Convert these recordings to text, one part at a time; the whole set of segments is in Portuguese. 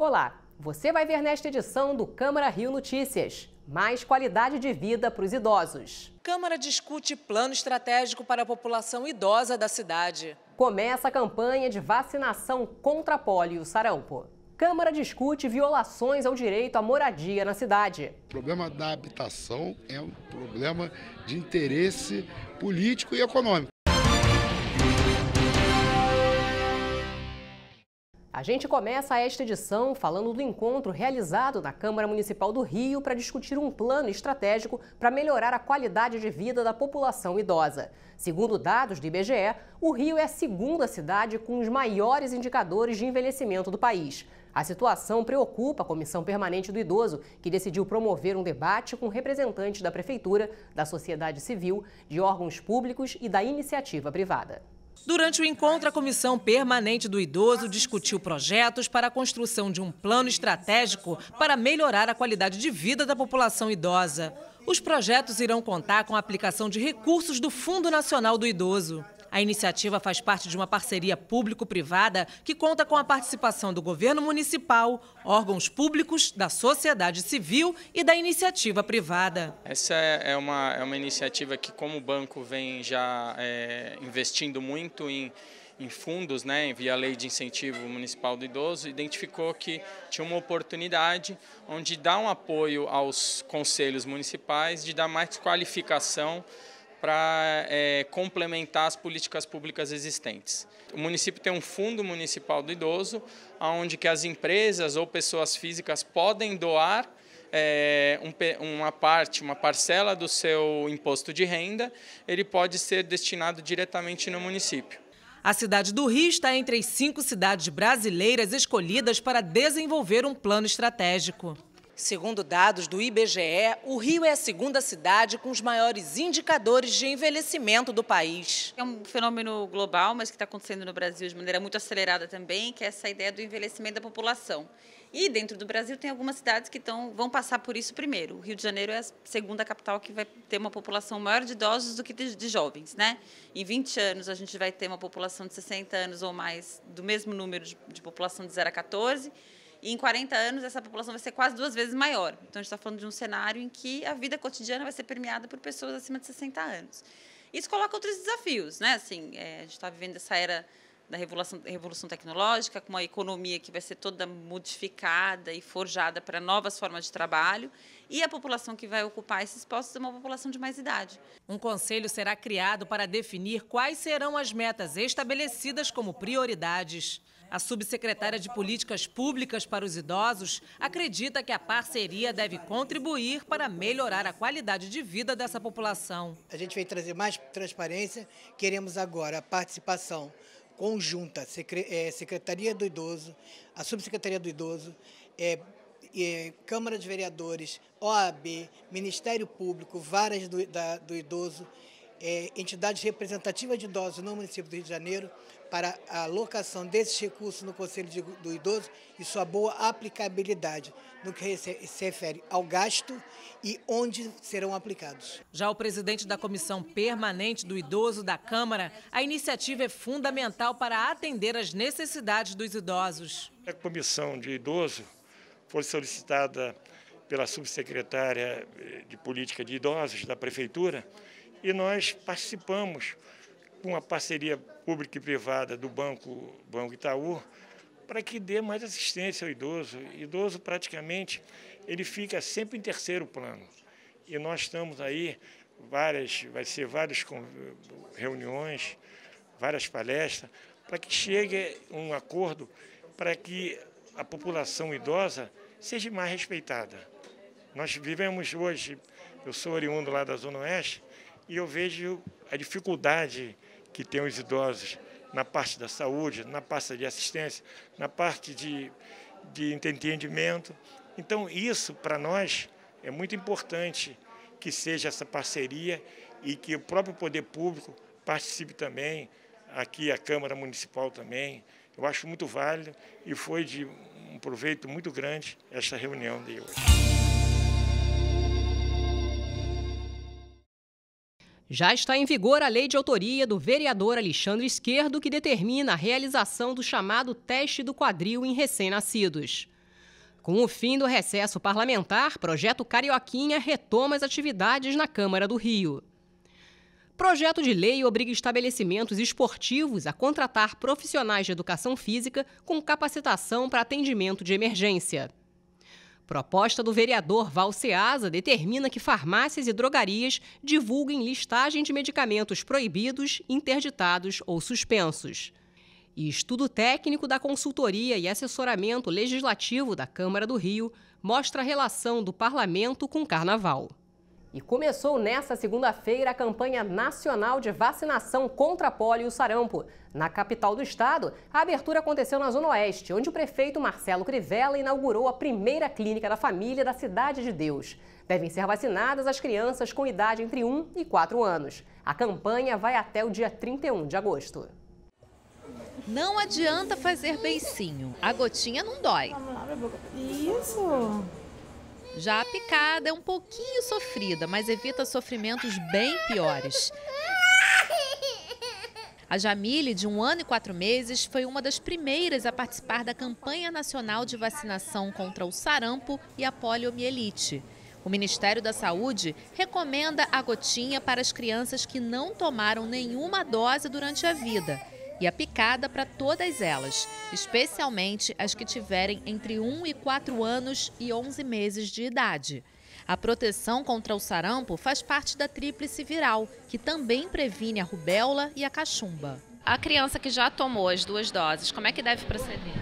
Olá, você vai ver nesta edição do Câmara Rio Notícias. Mais qualidade de vida para os idosos. Câmara discute plano estratégico para a população idosa da cidade. Começa a campanha de vacinação contra pólio e sarampo. Câmara discute violações ao direito à moradia na cidade. O problema da habitação é um problema de interesse político e econômico. A gente começa esta edição falando do encontro realizado na Câmara Municipal do Rio para discutir um plano estratégico para melhorar a qualidade de vida da população idosa. Segundo dados do IBGE, o Rio é a segunda cidade com os maiores indicadores de envelhecimento do país. A situação preocupa a Comissão Permanente do Idoso, que decidiu promover um debate com representantes da Prefeitura, da sociedade civil, de órgãos públicos e da iniciativa privada. Durante o encontro, a Comissão Permanente do Idoso discutiu projetos para a construção de um plano estratégico para melhorar a qualidade de vida da população idosa. Os projetos irão contar com a aplicação de recursos do Fundo Nacional do Idoso. A iniciativa faz parte de uma parceria público-privada que conta com a participação do governo municipal, órgãos públicos, da sociedade civil e da iniciativa privada. Essa é uma, é uma iniciativa que, como o banco vem já é, investindo muito em em fundos, né, via lei de incentivo municipal do idoso, identificou que tinha uma oportunidade onde dá um apoio aos conselhos municipais de dar mais qualificação para é, complementar as políticas públicas existentes. O município tem um fundo municipal do idoso, onde que as empresas ou pessoas físicas podem doar é, um, uma parte, uma parcela do seu imposto de renda, ele pode ser destinado diretamente no município. A cidade do Rio está entre as cinco cidades brasileiras escolhidas para desenvolver um plano estratégico. Segundo dados do IBGE, o Rio é a segunda cidade com os maiores indicadores de envelhecimento do país. É um fenômeno global, mas que está acontecendo no Brasil de maneira muito acelerada também, que é essa ideia do envelhecimento da população. E dentro do Brasil tem algumas cidades que tão, vão passar por isso primeiro. O Rio de Janeiro é a segunda capital que vai ter uma população maior de idosos do que de, de jovens. Né? Em 20 anos, a gente vai ter uma população de 60 anos ou mais do mesmo número de, de população de 0 a 14 e em 40 anos, essa população vai ser quase duas vezes maior. Então, a gente está falando de um cenário em que a vida cotidiana vai ser permeada por pessoas acima de 60 anos. Isso coloca outros desafios, né? Assim, é, a gente está vivendo essa era da revolução, revolução tecnológica, com uma economia que vai ser toda modificada e forjada para novas formas de trabalho, e a população que vai ocupar esses postos é uma população de mais idade. Um conselho será criado para definir quais serão as metas estabelecidas como prioridades. A subsecretária de Políticas Públicas para os Idosos acredita que a parceria deve contribuir para melhorar a qualidade de vida dessa população. A gente veio trazer mais transparência, queremos agora a participação conjunta, é, Secretaria do Idoso, a Subsecretaria do Idoso, é, Câmara de Vereadores, OAB, Ministério Público, Varas do, da, do Idoso, é, entidades representativas de idosos no município do Rio de Janeiro para a alocação desses recursos no Conselho de, do Idoso e sua boa aplicabilidade no que se, se refere ao gasto e onde serão aplicados. Já o presidente da Comissão Permanente do Idoso da Câmara, a iniciativa é fundamental para atender às necessidades dos idosos. A Comissão de Idoso foi solicitada pela subsecretária de Política de Idosos da Prefeitura e nós participamos com a parceria pública e privada do Banco, Banco Itaú para que dê mais assistência ao idoso. O idoso, praticamente, ele fica sempre em terceiro plano. E nós estamos aí, várias, vai ser várias reuniões, várias palestras, para que chegue um acordo para que a população idosa seja mais respeitada. Nós vivemos hoje, eu sou oriundo lá da Zona Oeste, e eu vejo a dificuldade que tem os idosos na parte da saúde, na parte de assistência, na parte de, de entendimento. Então, isso para nós é muito importante que seja essa parceria e que o próprio poder público participe também, aqui a Câmara Municipal também. Eu acho muito válido e foi de um proveito muito grande esta reunião de hoje. Já está em vigor a lei de autoria do vereador Alexandre Esquerdo, que determina a realização do chamado teste do quadril em recém-nascidos. Com o fim do recesso parlamentar, projeto Carioquinha retoma as atividades na Câmara do Rio. Projeto de lei obriga estabelecimentos esportivos a contratar profissionais de educação física com capacitação para atendimento de emergência. Proposta do vereador Val Ceasa determina que farmácias e drogarias divulguem listagem de medicamentos proibidos, interditados ou suspensos. E estudo técnico da consultoria e assessoramento legislativo da Câmara do Rio mostra a relação do parlamento com o carnaval. E começou nesta segunda-feira a campanha nacional de vacinação contra pólio e sarampo. Na capital do estado, a abertura aconteceu na Zona Oeste, onde o prefeito Marcelo Crivella inaugurou a primeira clínica da família da Cidade de Deus. Devem ser vacinadas as crianças com idade entre 1 e 4 anos. A campanha vai até o dia 31 de agosto. Não adianta fazer beicinho, a gotinha não dói. Isso! Já a picada é um pouquinho sofrida, mas evita sofrimentos bem piores. A Jamile, de um ano e quatro meses, foi uma das primeiras a participar da campanha nacional de vacinação contra o sarampo e a poliomielite. O Ministério da Saúde recomenda a gotinha para as crianças que não tomaram nenhuma dose durante a vida e a picada para todas elas, especialmente as que tiverem entre 1 e 4 anos e 11 meses de idade. A proteção contra o sarampo faz parte da tríplice viral, que também previne a rubéola e a cachumba. A criança que já tomou as duas doses, como é que deve proceder?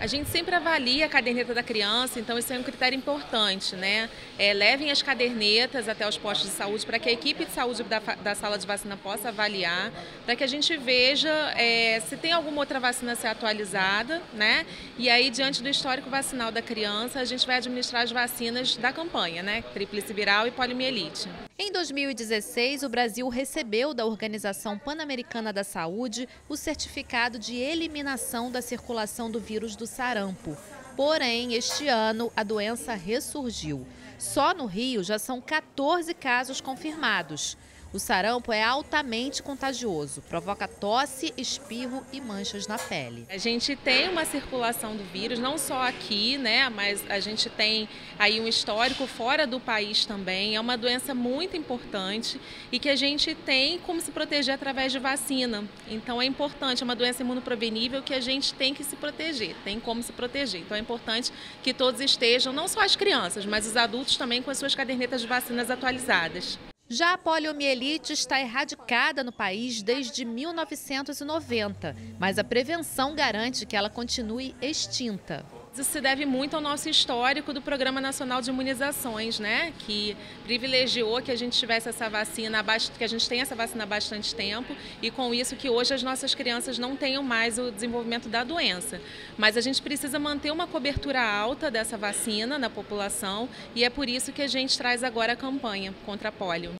A gente sempre avalia a caderneta da criança, então isso é um critério importante, né? É, levem as cadernetas até os postos de saúde para que a equipe de saúde da, da sala de vacina possa avaliar, para que a gente veja é, se tem alguma outra vacina a ser atualizada, né? E aí, diante do histórico vacinal da criança, a gente vai administrar as vacinas da campanha, né? Tríplice viral e poliomielite. Em 2016, o Brasil recebeu da Organização Pan-Americana da Saúde o certificado de eliminação da circulação do vírus do sarampo. Porém, este ano a doença ressurgiu. Só no Rio já são 14 casos confirmados. O sarampo é altamente contagioso, provoca tosse, espirro e manchas na pele. A gente tem uma circulação do vírus, não só aqui, né, mas a gente tem aí um histórico fora do país também. É uma doença muito importante e que a gente tem como se proteger através de vacina. Então é importante, é uma doença imunoprevenível que a gente tem que se proteger, tem como se proteger. Então é importante que todos estejam, não só as crianças, mas os adultos também com as suas cadernetas de vacinas atualizadas. Já a poliomielite está erradicada no país desde 1990, mas a prevenção garante que ela continue extinta. Isso se deve muito ao nosso histórico do Programa Nacional de Imunizações, né? Que privilegiou que a gente tivesse essa vacina, que a gente tenha essa vacina há bastante tempo e com isso que hoje as nossas crianças não tenham mais o desenvolvimento da doença. Mas a gente precisa manter uma cobertura alta dessa vacina na população e é por isso que a gente traz agora a campanha contra a polio.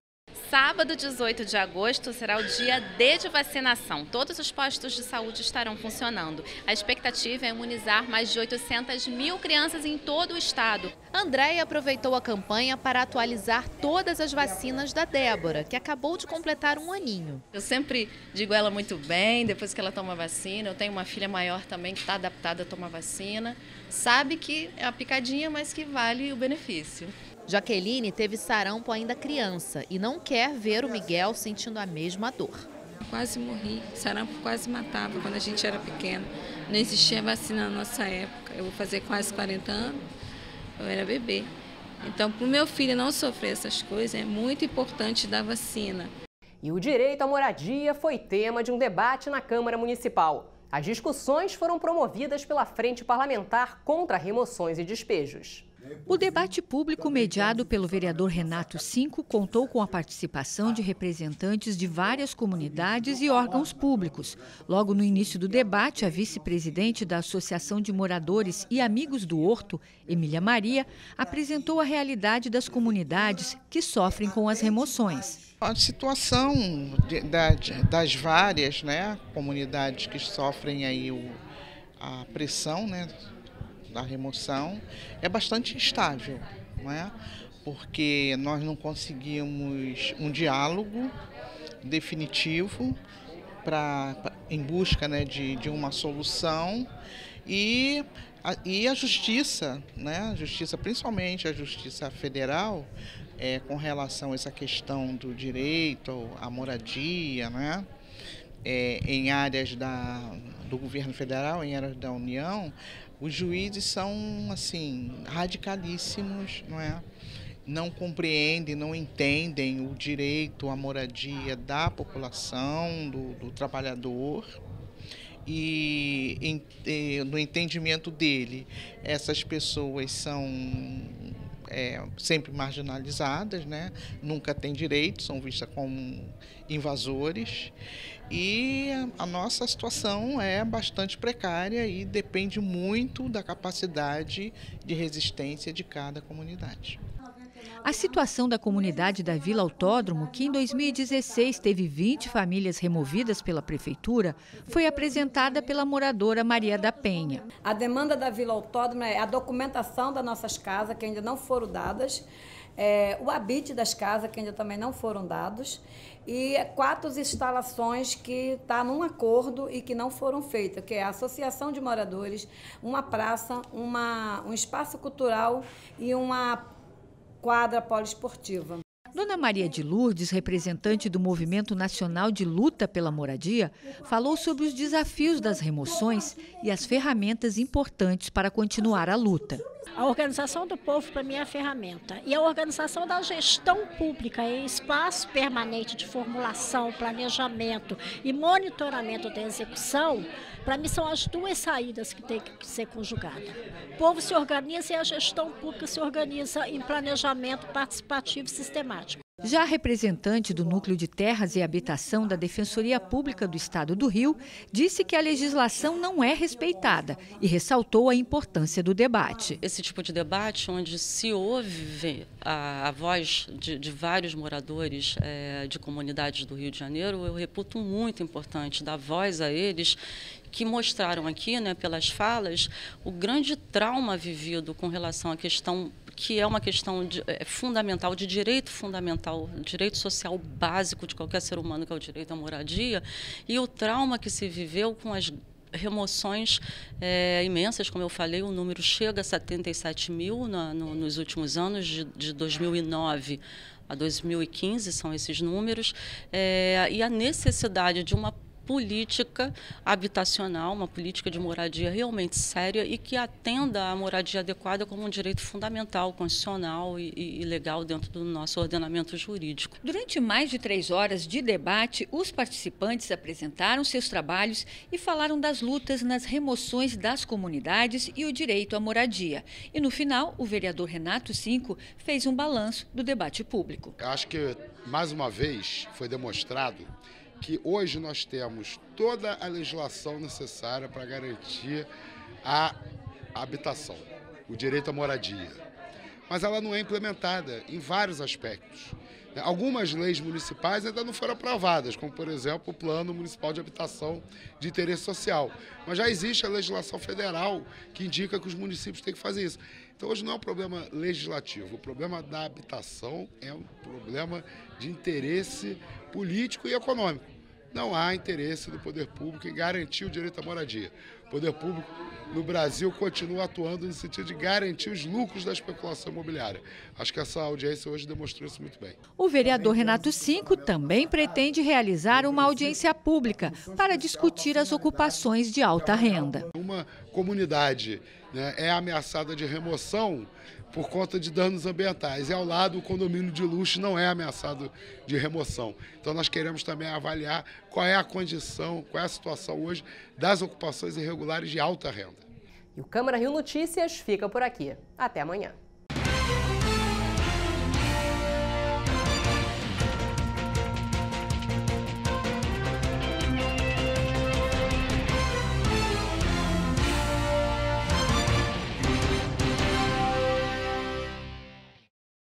Sábado, 18 de agosto, será o dia D de vacinação. Todos os postos de saúde estarão funcionando. A expectativa é imunizar mais de 800 mil crianças em todo o estado. Andréia aproveitou a campanha para atualizar todas as vacinas da Débora, que acabou de completar um aninho. Eu sempre digo ela muito bem, depois que ela toma vacina. Eu tenho uma filha maior também que está adaptada a tomar vacina. Sabe que é a picadinha, mas que vale o benefício. Jaqueline teve sarampo ainda criança e não quer ver o Miguel sentindo a mesma dor. Quase morri, sarampo quase matava quando a gente era pequeno. Não existia vacina na nossa época. Eu vou fazer quase 40 anos, eu era bebê. Então, para o meu filho não sofrer essas coisas, é muito importante dar vacina. E o direito à moradia foi tema de um debate na Câmara Municipal. As discussões foram promovidas pela Frente Parlamentar contra Remoções e Despejos. O debate público mediado pelo vereador Renato Cinco contou com a participação de representantes de várias comunidades e órgãos públicos. Logo no início do debate, a vice-presidente da Associação de Moradores e Amigos do Horto, Emília Maria, apresentou a realidade das comunidades que sofrem com as remoções. A situação de, das várias né, comunidades que sofrem aí o, a pressão né, da remoção é bastante instável, não é? porque nós não conseguimos um diálogo definitivo pra, pra em busca né, de, de uma solução e E a justiça, né? a justiça, principalmente a justiça federal, é, com relação a essa questão do direito à moradia, né? É, em áreas da, do governo federal, em áreas da União, os juízes são assim radicalíssimos, não é? Não compreendem, não entendem o direito à moradia da população, do, do trabalhador e em, no entendimento dele, essas pessoas são é, sempre marginalizadas, né? nunca têm direito, são vistas como invasores. E a nossa situação é bastante precária e depende muito da capacidade de resistência de cada comunidade. A situação da comunidade da Vila Autódromo, que em 2016 teve 20 famílias removidas pela prefeitura, foi apresentada pela moradora Maria da Penha. A demanda da Vila Autódromo é a documentação das nossas casas, que ainda não foram dadas, é, o habite das casas, que ainda também não foram dados, e quatro instalações que estão tá num acordo e que não foram feitas, que é a Associação de Moradores, uma praça, uma, um espaço cultural e uma quadra poliesportiva. Dona Maria de Lourdes, representante do Movimento Nacional de Luta pela Moradia, falou sobre os desafios das remoções e as ferramentas importantes para continuar a luta. A organização do povo, para mim, é a ferramenta. E a organização da gestão pública em espaço permanente de formulação, planejamento e monitoramento da execução, para mim, são as duas saídas que têm que ser conjugadas. O povo se organiza e a gestão pública se organiza em planejamento participativo e sistemático. Já a representante do Núcleo de Terras e Habitação da Defensoria Pública do Estado do Rio disse que a legislação não é respeitada e ressaltou a importância do debate. Esse tipo de debate, onde se ouve a, a voz de, de, vários moradores é, de comunidades do Rio de Janeiro, eu reputo muito importante dar voz a eles que mostraram aqui, né, pelas falas, o grande trauma vivido com relação à questão que é uma questão de, é, fundamental, de direito fundamental, direito social básico de qualquer ser humano, que é o direito à moradia, e o trauma que se viveu com as remoções é, imensas, como eu falei, o número chega a 77 mil na, no, nos últimos anos, de, de 2009 a 2015 são esses números, é, e a necessidade de uma política habitacional, uma política de moradia realmente séria e que atenda à moradia adequada como um direito fundamental, constitucional e, e legal dentro do nosso ordenamento jurídico. Durante mais de três horas de debate, os participantes apresentaram seus trabalhos e falaram das lutas nas remoções das comunidades e o direito à moradia. E no final, o vereador Renato Cinco fez um balanço do debate público. Acho que, mais uma vez, foi demonstrado que hoje nós temos toda a legislação necessária para garantir a habitação, o direito à moradia. Mas ela não é implementada em vários aspectos. Algumas leis municipais ainda não foram aprovadas, como, por exemplo, o Plano Municipal de Habitação de Interesse Social. Mas já existe a legislação federal que indica que os municípios têm que fazer isso. Então, hoje não é um problema legislativo. O problema da habitação é um problema de interesse político e econômico. Não há interesse do poder público em garantir o direito à moradia. O poder público no Brasil continua atuando no sentido de garantir os lucros da especulação imobiliária. Acho que essa audiência hoje demonstrou isso muito bem. O vereador Renato Cinco também pretende realizar uma audiência pública para discutir as ocupações de alta renda. Uma comunidade né, é ameaçada de remoção por conta de danos ambientais. E ao lado, o condomínio de luxo não é ameaçado de remoção. Então, nós queremos também avaliar qual é a condição, qual é a situação hoje das ocupações irregulares de alta renda. E o Câmara Rio Notícias fica por aqui. Até amanhã.